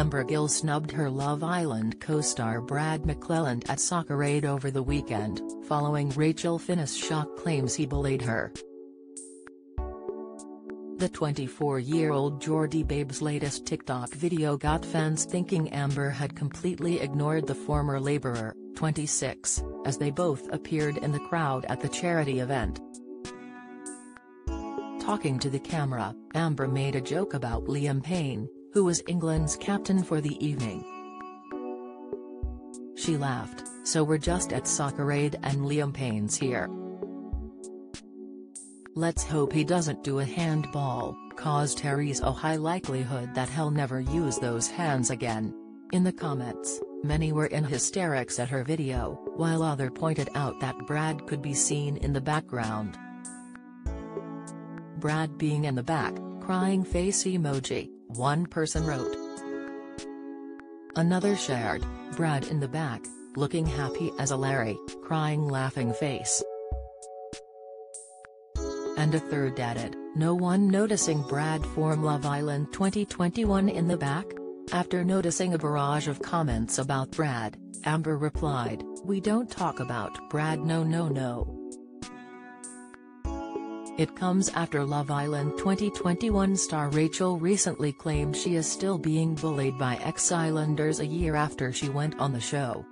Amber Gill snubbed her Love Island co-star Brad McClelland at Soccer Aid over the weekend, following Rachel Finni's shock claims he bullied her. The 24-year-old Geordie Babe's latest TikTok video got fans thinking Amber had completely ignored the former laborer, 26, as they both appeared in the crowd at the charity event. Talking to the camera, Amber made a joke about Liam Payne, who was England's captain for the evening. She laughed, so we're just at Soccer Aid and Liam Payne's here. Let's hope he doesn't do a handball, cause Terry's a high likelihood that he'll never use those hands again. In the comments, many were in hysterics at her video, while other pointed out that Brad could be seen in the background. Brad being in the back, crying face emoji, one person wrote. Another shared, Brad in the back, looking happy as a Larry, crying laughing face and a third added, no one noticing Brad form Love Island 2021 in the back? After noticing a barrage of comments about Brad, Amber replied, we don't talk about Brad no no no. It comes after Love Island 2021 star Rachel recently claimed she is still being bullied by ex-Islanders a year after she went on the show.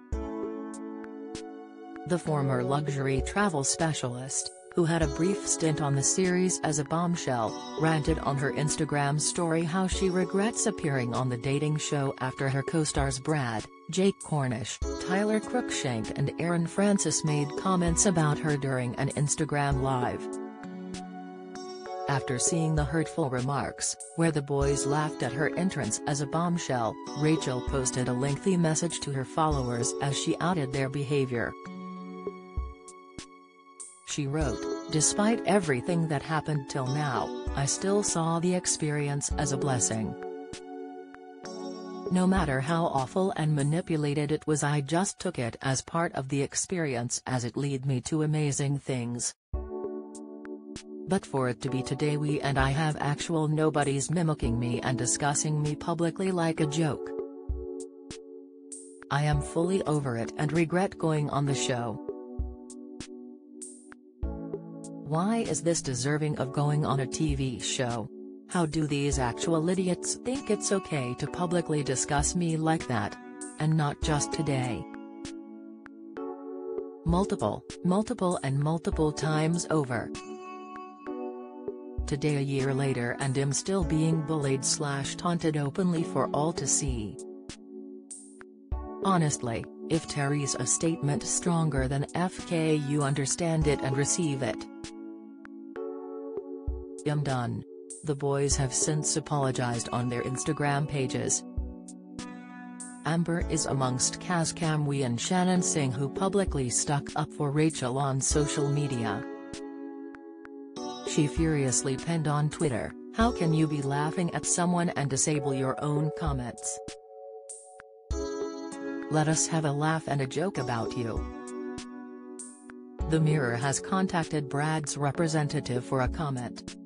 The former luxury travel specialist, who had a brief stint on the series as a bombshell, ranted on her Instagram story how she regrets appearing on the dating show after her co-stars Brad, Jake Cornish, Tyler Cruickshank and Aaron Francis made comments about her during an Instagram Live. After seeing the hurtful remarks, where the boys laughed at her entrance as a bombshell, Rachel posted a lengthy message to her followers as she outed their behavior. She wrote, Despite everything that happened till now, I still saw the experience as a blessing. No matter how awful and manipulated it was I just took it as part of the experience as it led me to amazing things. But for it to be today we and I have actual nobodies mimicking me and discussing me publicly like a joke. I am fully over it and regret going on the show. Why is this deserving of going on a TV show? How do these actual idiots think it's okay to publicly discuss me like that? And not just today. Multiple, multiple and multiple times over. Today a year later and am still being bullied slash taunted openly for all to see. Honestly, if Terry's a statement stronger than FK you understand it and receive it. I'm done. The boys have since apologized on their Instagram pages. Amber is amongst Kaz Kamwi and Shannon Singh who publicly stuck up for Rachel on social media. She furiously penned on Twitter, how can you be laughing at someone and disable your own comments? Let us have a laugh and a joke about you. The Mirror has contacted Brad's representative for a comment.